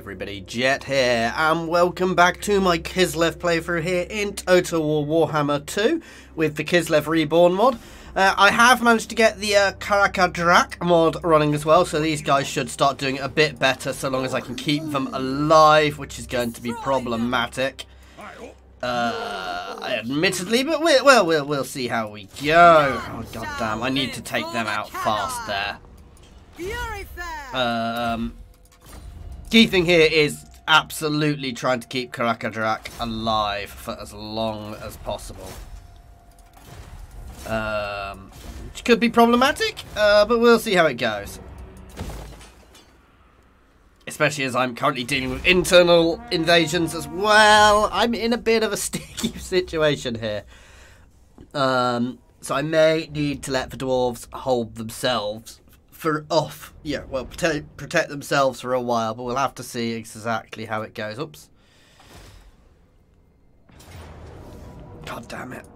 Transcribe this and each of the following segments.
everybody, Jet here, and welcome back to my Kislev playthrough here in Total War Warhammer 2 with the Kislev Reborn mod. Uh, I have managed to get the uh, Kraka Drak mod running as well, so these guys should start doing a bit better so long as I can keep them alive, which is going to be problematic. Uh, admittedly, but we'll, well, we'll, we'll see how we go. Oh, goddamn, I need to take them out fast there. Um, key thing here is absolutely trying to keep Kraka Drak alive for as long as possible. Um, which could be problematic, uh, but we'll see how it goes. Especially as I'm currently dealing with internal invasions as well. I'm in a bit of a sticky situation here. Um, so I may need to let the dwarves hold themselves for off. Yeah, well, protect, protect themselves for a while, but we'll have to see exactly how it goes. Oops. God damn it.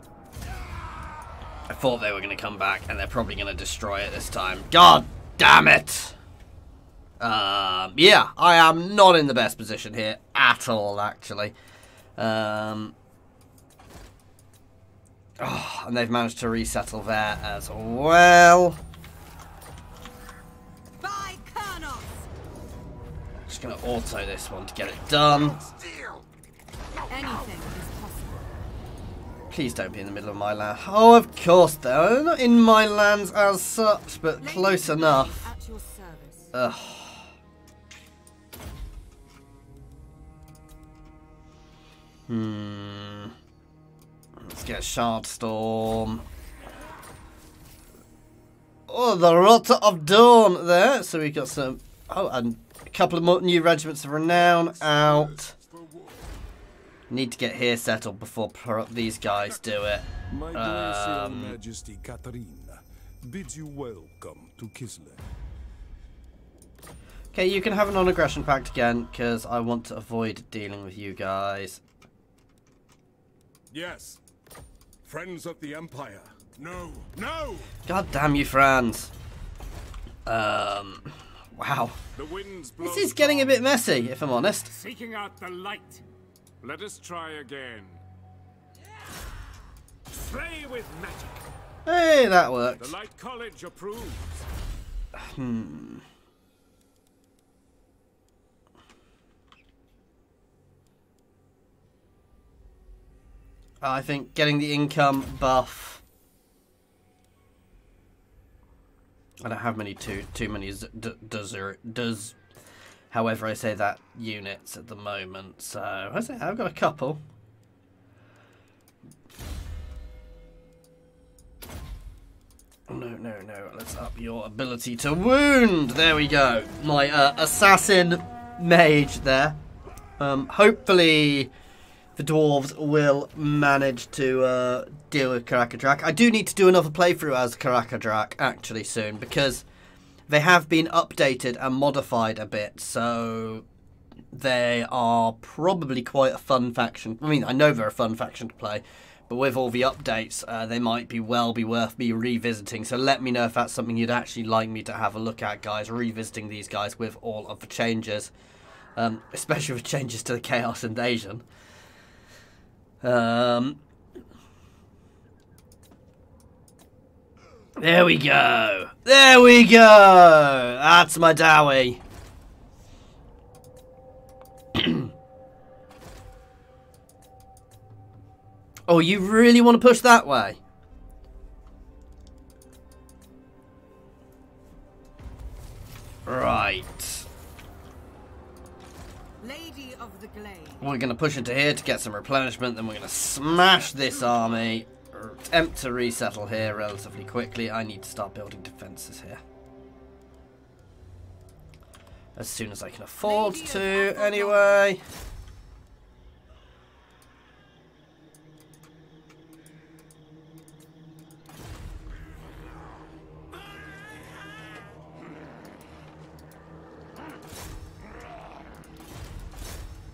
I thought they were going to come back, and they're probably going to destroy it this time. God damn it! Um, yeah, I am not in the best position here at all, actually. Um, oh, and they've managed to resettle there as well. Going to auto this one to get it done. Anything Please don't be in the middle of my land. Oh, of course, though. Not in my lands as such, but close enough. Ugh. Hmm. Let's get a Shard Storm. Oh, the Rot of Dawn there. So we got some... Oh, and couple of more new regiments of renown out. Need to get here settled before these guys do it. My Um, Majesty Katarina bids you welcome to Kislev. Okay, you can have an non-aggression pact again, because I want to avoid dealing with you guys. Yes. Friends of the Empire. No. No! God damn you, Franz. Um, wow. The This is getting a bit messy, if I'm honest. Seeking out the light. Let us try again. Slay with magic. Hey, that The worked. Light College approves. Hmm. I think getting the income buff. I don't have many too too many does does. However, I say that units at the moment. So I say I've got a couple. No, no, no. Let's up your ability to wound. There we go. My uh, assassin mage there. Um, hopefully the dwarves will manage to uh, deal with Kraka Drak. I do need to do another playthrough as Kraka Drak actually soon because they have been updated and modified a bit. So they are probably quite a fun faction. I mean, I know they're a fun faction to play, but with all the updates, uh, they might be well be worth me revisiting. So let me know if that's something you'd actually like me to have a look at, guys. Revisiting these guys with all of the changes, um, especially with changes to the Chaos Invasion. Um, there we go. There we go. That's my Dowie. oh, you really want to push that way? We're going to push into here to get some replenishment, then we're going to smash this army, attempt to resettle here relatively quickly. I need to start building defences here. As soon as I can afford to, anyway.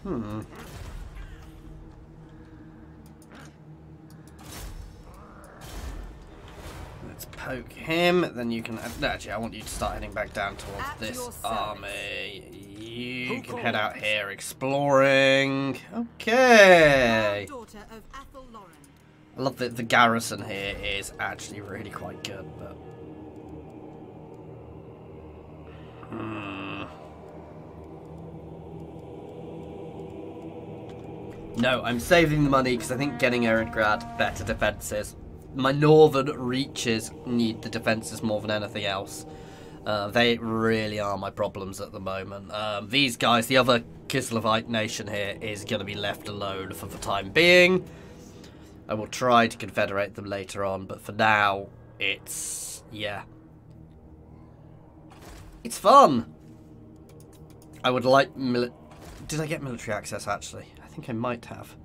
Hmm. Him. Then you can. Actually, I want you to start heading back down towards At this army. You can head out here exploring. Okay. I love that the garrison here is actually really quite good, but. Hmm. No, I'm saving the money because I think getting Erengrad better defences. My northern reaches need the defences more than anything else. Uh, they really are my problems at the moment. Um, these guys, the other Kislevite nation here, is going to be left alone for the time being. I will try to confederate them later on, but for now, it's yeah, it's fun. I would like Did I get military access actually? I think I might have.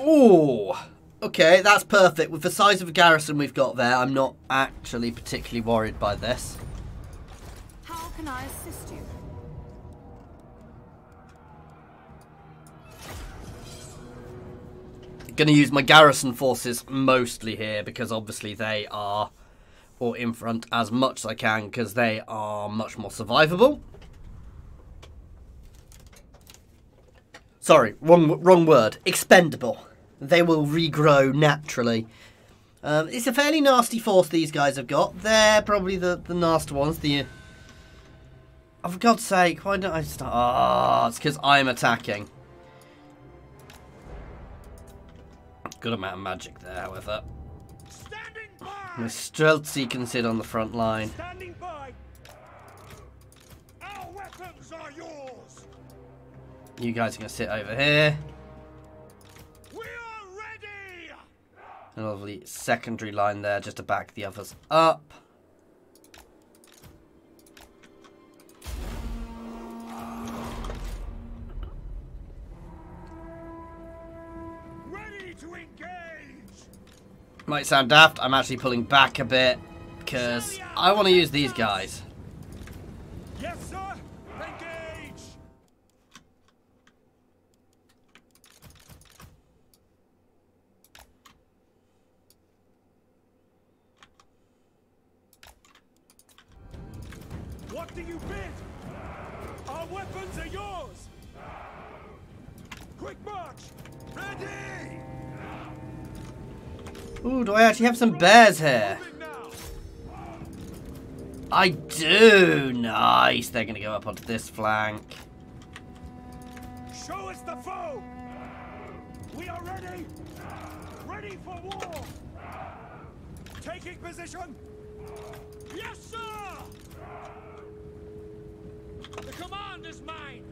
Oh, okay, that's perfect. With the size of the garrison we've got there, I'm not actually particularly worried by this. How can I assist you? going to use my garrison forces mostly here because obviously they are or in front as much as I can because they are much more survivable. Sorry, wrong wrong word. Expendable. They will regrow naturally. Um, it's a fairly nasty force these guys have got. They're probably the, the nasty ones. The oh, for God's sake, why don't I start? Ah, it's because I'm attacking. Good amount of magic there, however. Miss Streltsy can sit on the front line. Standing by! Our weapons are yours! You guys are going to sit over here. We are ready! A lovely secondary line there just to back the others up. Might sound daft, I'm actually pulling back a bit because I want to use these guys. Have some bears here? I do! Nice, they're going to go up onto this flank. Show us the foe! We are ready! Ready for war! Taking position! Yes, sir! The command is mine!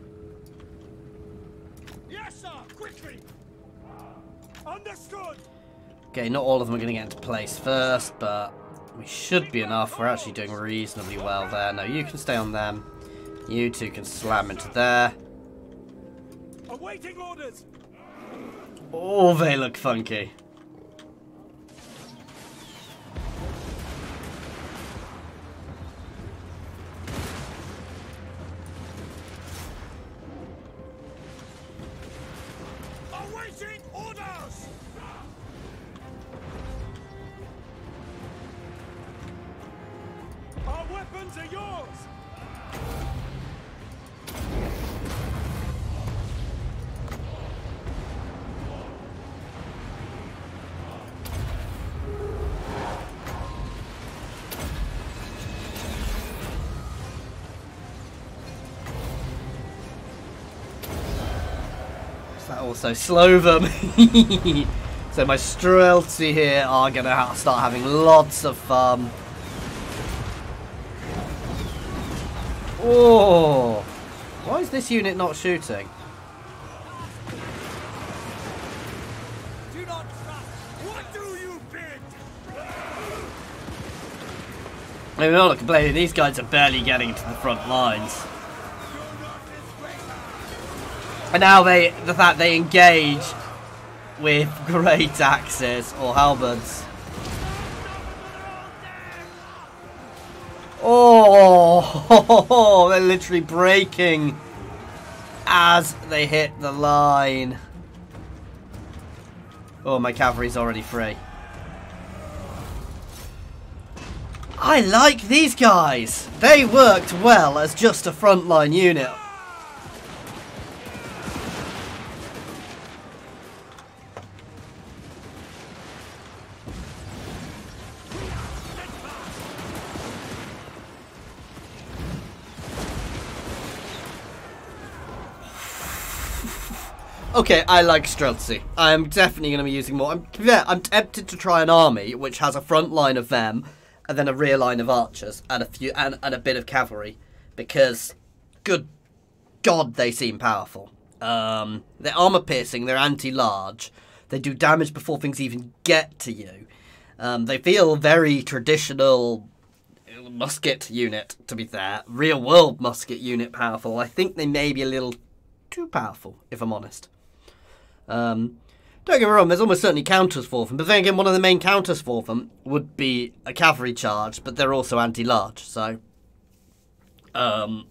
Yes, sir! Quickly! Understood! Okay, not all of them are going to get into place first, but we should be enough. We're actually doing reasonably well there. No, you can stay on them. You two can slam into there. Awaiting orders! Oh, they look funky. That also slow them? so my Streltsy here are going to ha start having lots of fun. Oh! Why is this unit not shooting? Do not trust! What do you bid? I mean, I'm not complaining, these guys are barely getting to the front lines. And now they, the fact they engage with great axes or halberds. Oh, they're literally breaking as they hit the line. Oh, my cavalry's already free. I like these guys! They worked well as just a frontline unit. Okay, I like Streltsy. I'm definitely going to be using more. I'm, yeah, I'm tempted to try an army which has a front line of them, and then a rear line of archers, and a few and, and a bit of cavalry, because good God, they seem powerful. Um, they're armor piercing. They're anti-large. They do damage before things even get to you. Um, they feel very traditional musket unit. To be fair, real world musket unit powerful. I think they may be a little too powerful, if I'm honest. Um, don't get me wrong, there's almost certainly counters for them, but then again, one of the main counters for them would be a cavalry charge, but they're also anti-large, so... Um...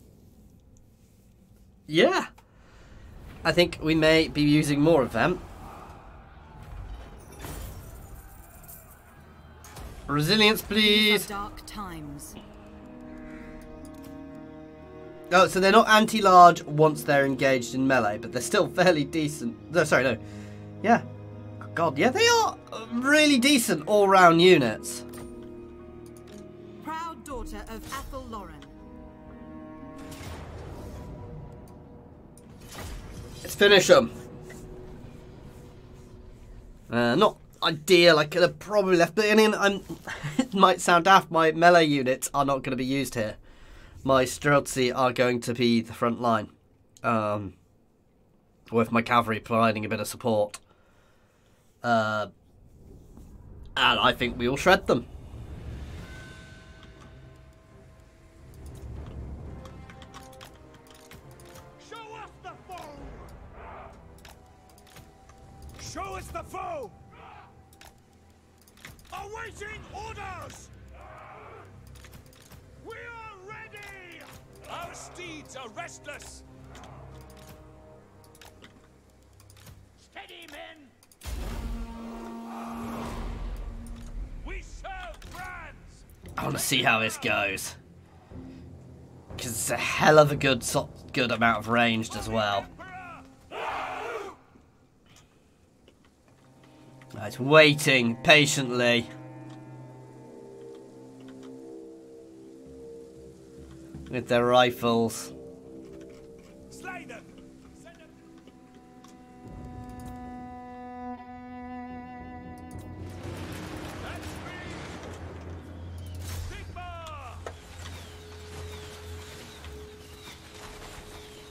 Yeah. I think we may be using more of them. Resilience, please. Dark times. Oh, so they're not anti-large once they're engaged in melee, but they're still fairly decent. No, sorry, no. Yeah. God, yeah, they are really decent all-round units. Proud daughter of Athel Loren. Let's finish them. Uh, not ideal. I could have probably left, but I mean, I'm, it might sound daft. My melee units are not going to be used here my Streltsy are going to be the front line. Um, with my cavalry providing a bit of support. Uh, and I think we will shred them. Show us the foe! Show us the foe! Awaiting orders! We are! Our steeds are restless! Steady, men! We serve Franz! I want to see how this goes. Because it's a hell of a good, so good amount of ranged as well. It's waiting patiently. With their rifles.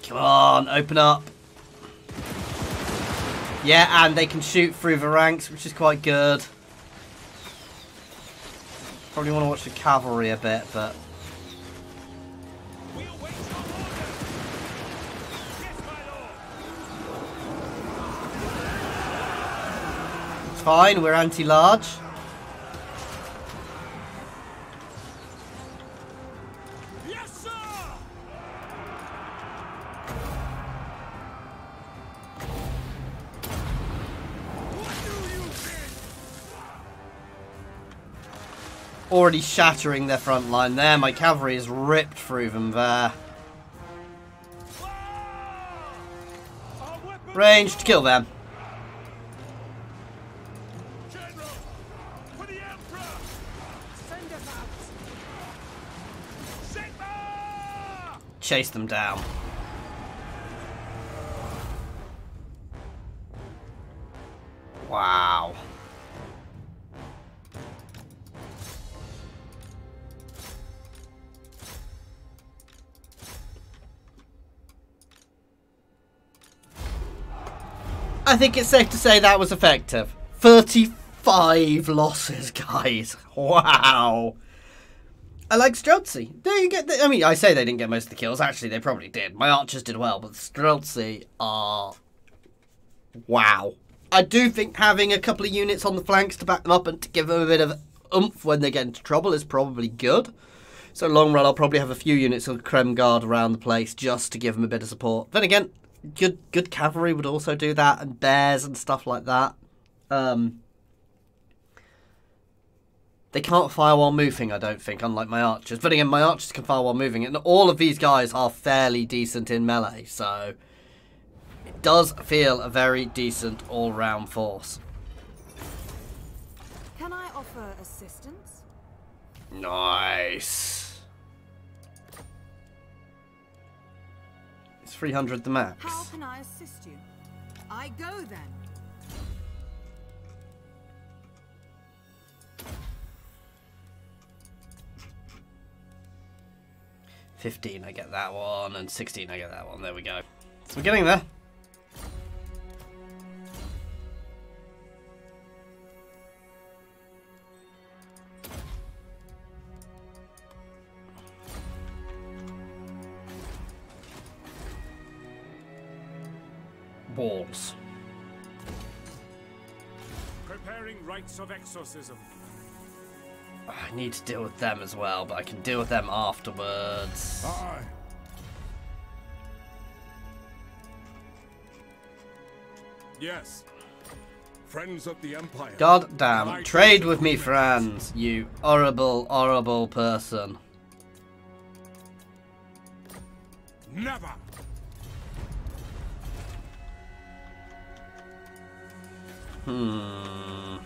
Come on, open up. Yeah, and they can shoot through the ranks, which is quite good. Probably want to watch the cavalry a bit, but fine. We're anti-large. Yes, sir! What do you think? Already shattering their front line there. My cavalry is ripped through them there. Range to kill them. Chase them down. Wow. I think it's safe to say that was effective. 35 losses, guys. Wow. I like Streltsy. They get. The, I mean, I say they didn't get most of the kills. Actually, they probably did. My archers did well, but Streltsy are. Wow. I do think having a couple of units on the flanks to back them up and to give them a bit of oomph when they get into trouble is probably good. So long run, I'll probably have a few units of Krem Guard around the place just to give them a bit of support. Then again, good good cavalry would also do that, and bears and stuff like that. Um, they can't fire while moving, I don't think, unlike my archers. But again, my archers can fire while moving, and all of these guys are fairly decent in melee, so it does feel a very decent all-round force. Can I offer assistance? Nice. It's 300 the max. How can I assist you? I go then. Fifteen, I get that one, and sixteen, I get that one. There we go. So we're getting there. Walls. Preparing rites of exorcism. I need to deal with them as well, but I can deal with them afterwards. Aye. Yes. Friends of the Empire. God damn. Trade with me, friends, you horrible, horrible person. Never. Hmm.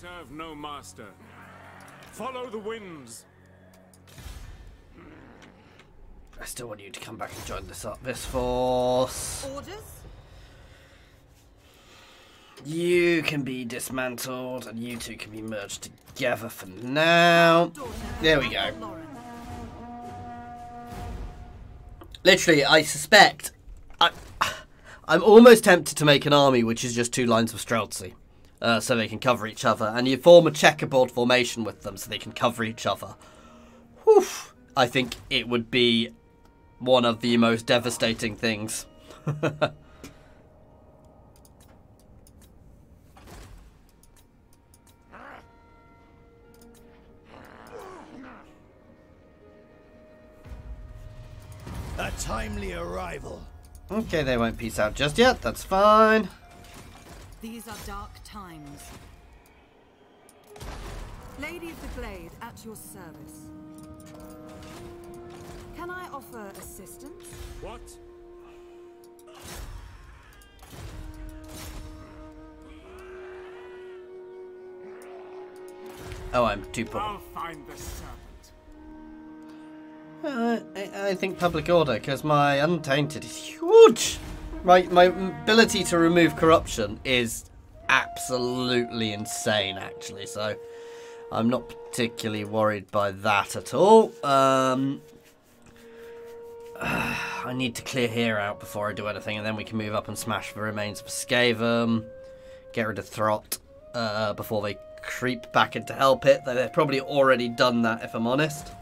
Serve no master. Follow the winds. I still want you to come back and join this up, this force. Orders? You can be dismantled, and you two can be merged together for now. There we go. Literally, I suspect. I, I'm almost tempted to make an army which is just two lines of Streltsy. Uh, so they can cover each other. And you form a checkerboard formation with them so they can cover each other. Whew. I think it would be one of the most devastating things. A timely arrival. okay, they won't peace out just yet. That's fine. These are dark times. Lady of the Glade, at your service. Can I offer assistance? What? Oh, I'm too poor. I'll find the serpent. Uh, I, I think public order because my untainted is huge. My my ability to remove corruption is absolutely insane, actually. So I'm not particularly worried by that at all. Um, I need to clear here out before I do anything, and then we can move up and smash the remains of Skaven. Get rid of Throt uh, before they creep back into Hell Pit. Though they've probably already done that, if I'm honest.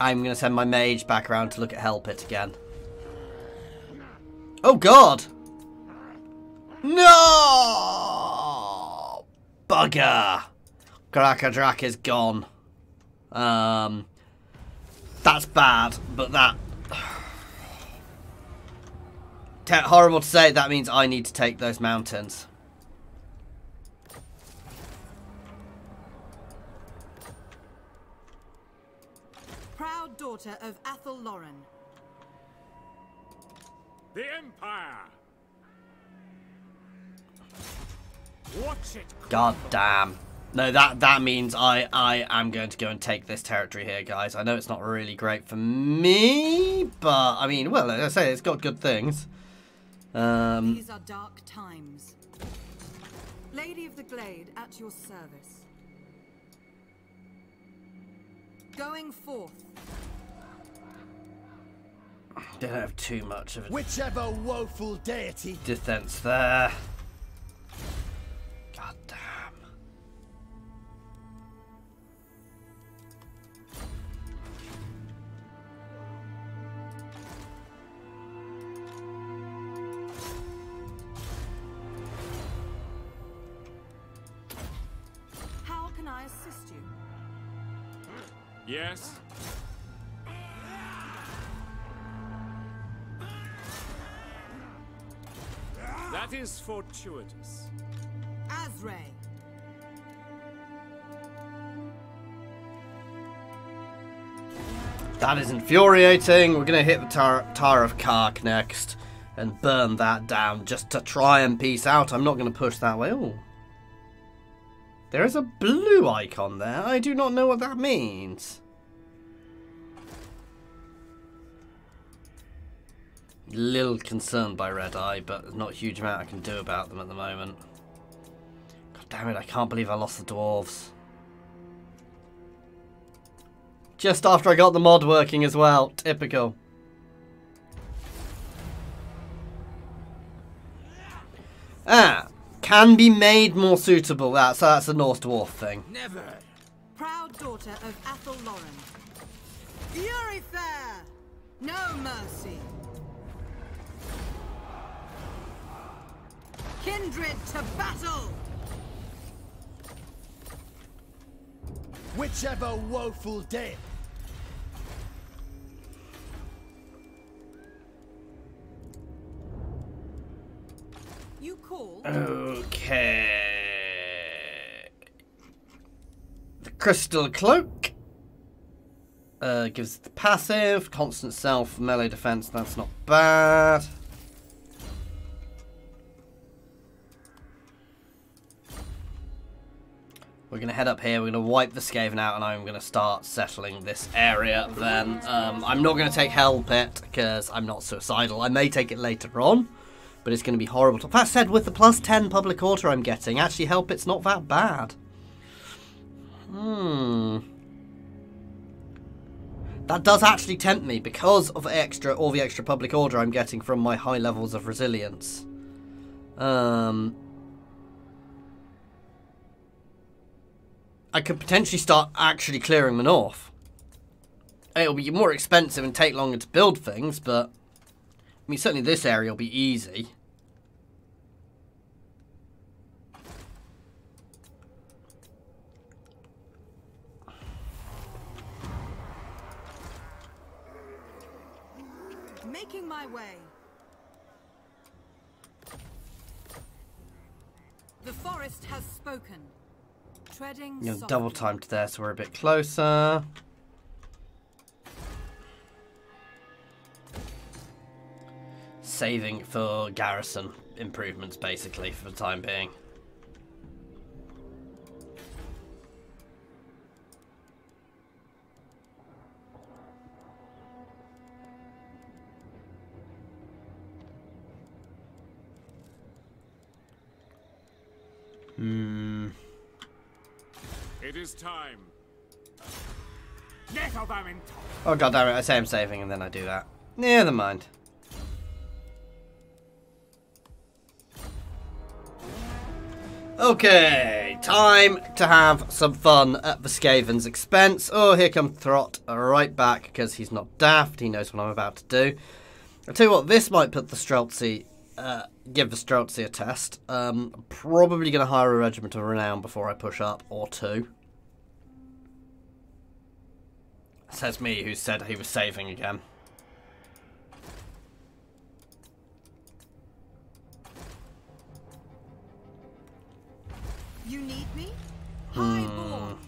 I'm going to send my mage back around to look at Hell Pit again. Oh, God! No! Bugger! Drak is gone. Um, that's bad, but that... Horrible to say, that means I need to take those mountains. Proud daughter of Athel Loren. The Empire! Watch it. God damn. No, that that means I I am going to go and take this territory here, guys. I know it's not really great for me, but I mean, well, as I say, it's got good things. Um, These are dark times. Lady of the Glade, at your service. Going forth. Don't have too much of a Whichever woeful deity defense there. God damn. That is fortuitous. Asrai. That is infuriating. We're going to hit the Tower, Tower of Kark next and burn that down just to try and peace out. I'm not going to push that way. Oh. There is a blue icon there. I do not know what that means. Little concerned by Red Eye, but there's not a huge amount I can do about them at the moment. God damn it, I can't believe I lost the dwarves. Just after I got the mod working as well. Typical. Ah, can be made more suitable. That so that's a Norse dwarf thing. Never. Proud daughter of Athel Loren. Fury fair! No mercy! Kindred to battle! Whichever woeful day. You call? Okay. The crystal cloak uh, gives the passive constant self melee defense. That's not bad. Head up here, we're going to wipe the Skaven out, and I'm going to start settling this area then. Um, I'm not going to take Hell Pit, because I'm not suicidal. I may take it later on, but it's going to be horrible. That said, with the plus 10 public order I'm getting, actually Hell Pit's not that bad. Hmm. That does actually tempt me, because of extra all the extra public order I'm getting from my high levels of resilience. Um... I could potentially start actually clearing the north. It'll be more expensive and take longer to build things, but I mean certainly this area will be easy. Making my way. The forest has spoken. Treading You know, double timed there, so we're a bit closer. Saving for garrison improvements, basically, for the time being. Time. Oh god damn it, I say I'm saving and then I do that. Never mind. Okay, time to have some fun at the Skaven's expense. Oh, here comes Throt right back because he's not daft. He knows what I'm about to do. I'll tell you what, this might put the Streltsy, uh, give the Streltsy a test. Um, I'm probably going to hire a Regiment of Renown before I push up, or two. Says me, who said he was saving again. You need me? Hmm. Highborn.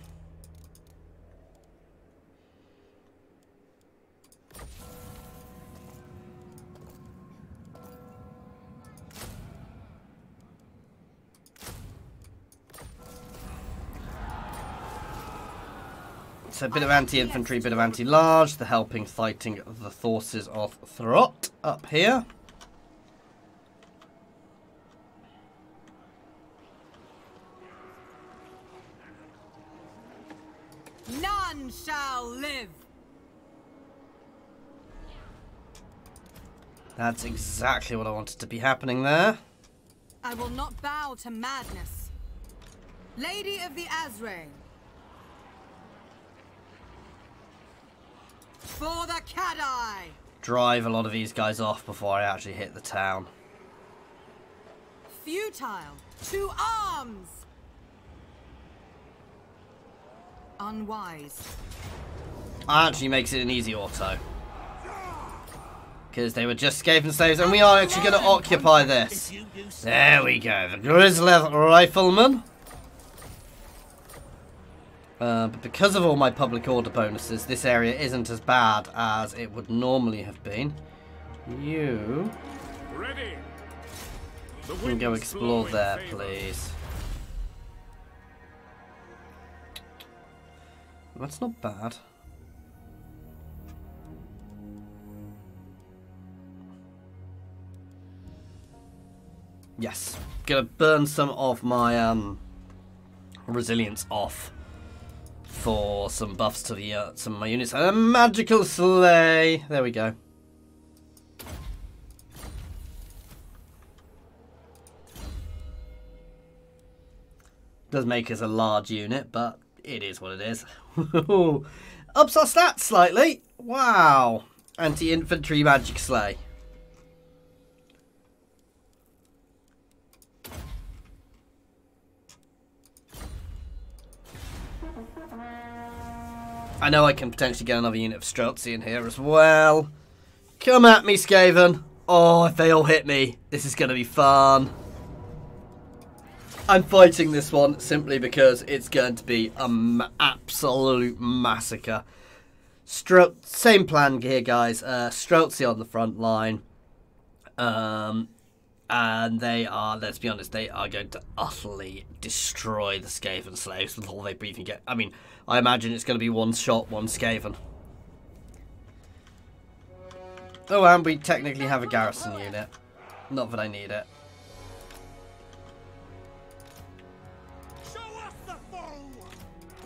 A bit of anti-infantry, bit of anti-large, the helping fighting the forces of Throt up here. None shall live. That's exactly what I wanted to be happening there. I will not bow to madness. Lady of the Asrai. For the Cadai. Drive a lot of these guys off before I actually hit the town. Futile. To arms. Unwise. actually makes it an easy auto. Because they were just escaping slaves, and we are actually going to occupy this. There we go, the Grizzly Rifleman. Uh, but because of all my public order bonuses, this area isn't as bad as it would normally have been. You Ready. Can go explore there, please. That's not bad. Yes, gonna burn some of my um resilience off for some buffs to the uh, some of my units and a magical sleigh. There we go. Does make us a large unit, but it is what it is. Ups our stats slightly. Wow. Anti-infantry magic sleigh. I know I can potentially get another unit of Streltsy in here as well. Come at me, Skaven. Oh, if they all hit me, this is going to be fun. I'm fighting this one simply because it's going to be an absolute massacre. Stro same plan here, guys. Uh, Streltsy on the front line. Um, and they are, let's be honest, they are going to utterly destroy the Skaven slaves before they even get. I mean, I imagine it's going to be one shot, one Skaven. Oh, and we technically have a garrison unit. Not that I need it. Show us the foe!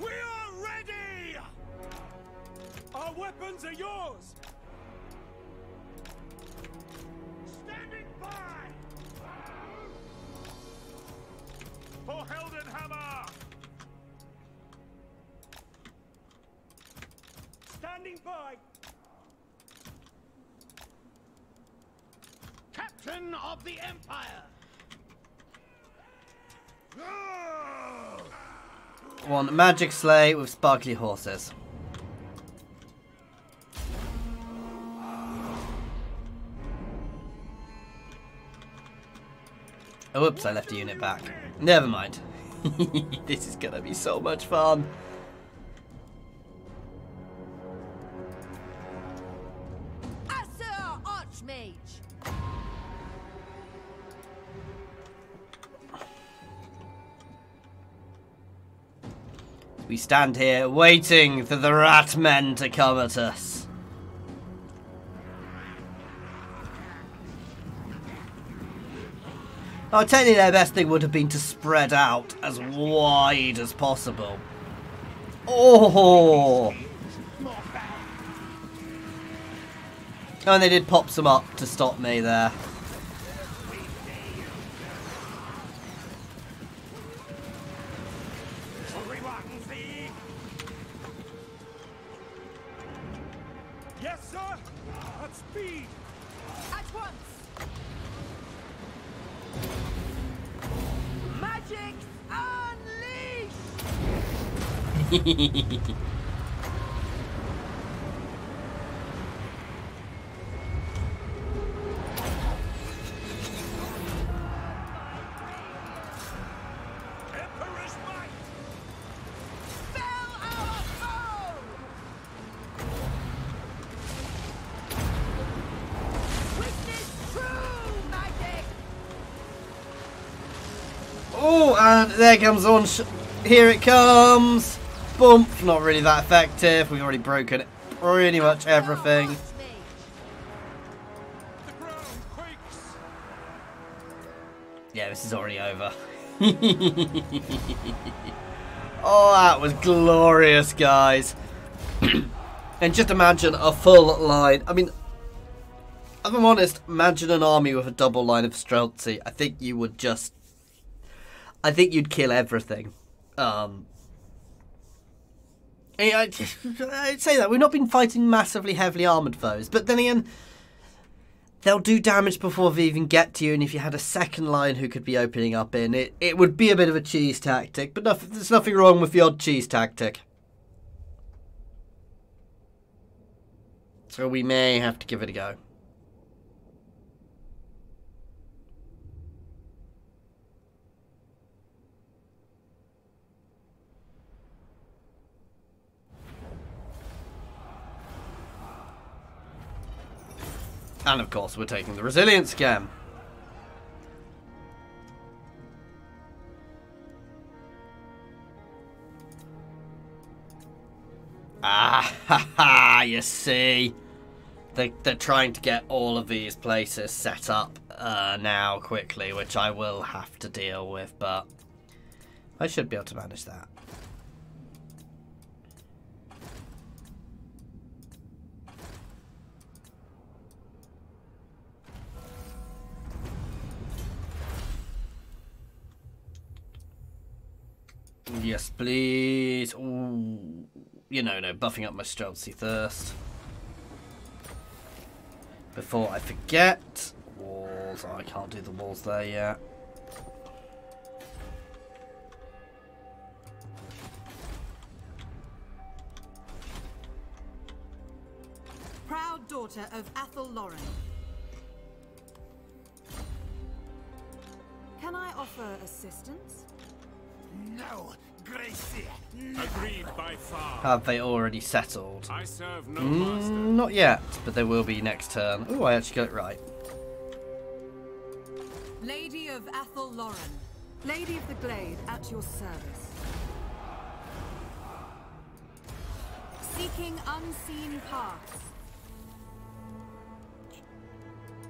We are ready! Our weapons are yours! For Heldenhammer! Standing by! Captain of the Empire! One magic sleigh with sparkly horses. Oh, whoops, I left a unit back. Never mind. this is gonna be so much fun. We stand here waiting for the rat men to come at us. Oh, technically their best thing would have been to spread out as wide as possible. Oh! Oh, and they did pop some up to stop me there. Yes, sir! At speed! At once! Magic unleashed! there comes on. Here it comes. Boom. Not really that effective. We've already broken pretty much everything. Yeah, this is already over. oh, that was glorious, guys. and just imagine a full line. I mean, if I'm honest, imagine an army with a double line of Streltsy. I think you would just. I think you'd kill everything. Um. I'd say that we've not been fighting massively heavily armored foes, but then again, they'll do damage before they even get to you. And if you had a second line who could be opening up in it, it would be a bit of a cheese tactic. But there's nothing wrong with the odd cheese tactic. So we may have to give it a go. And of course, we're taking the resilience gem. Ah, ha, ha, you see. They, they're trying to get all of these places set up uh, now quickly, which I will have to deal with, but I should be able to manage that. Yes, please. Ooh. You know, no, buffing up my Streltsi Thirst. Before I forget. Walls. Oh, I can't do the walls there yet. Proud daughter of Athel Loren. Can I offer assistance? No, Gracie. Agreed by far. Have they already settled? I serve no Mm, not yet, but they will be next turn. Oh, I actually got it right. Lady of Athel Loren. Lady of the Glade at your service. Seeking unseen paths.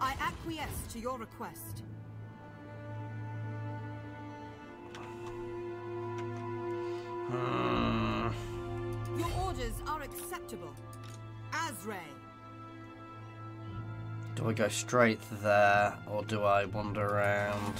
I acquiesce to your request. Hmm. Your orders are acceptable. Asrai. Do I go straight there, or do I wander around?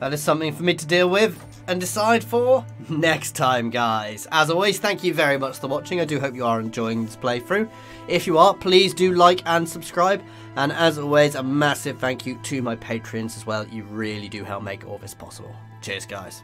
That is something for me to deal with and decide for next time, guys. As always, thank you very much for watching. I do hope you are enjoying this playthrough. If you are, please do like and subscribe. And as always, a massive thank you to my patrons as well. You really do help make all this possible. Cheers, guys.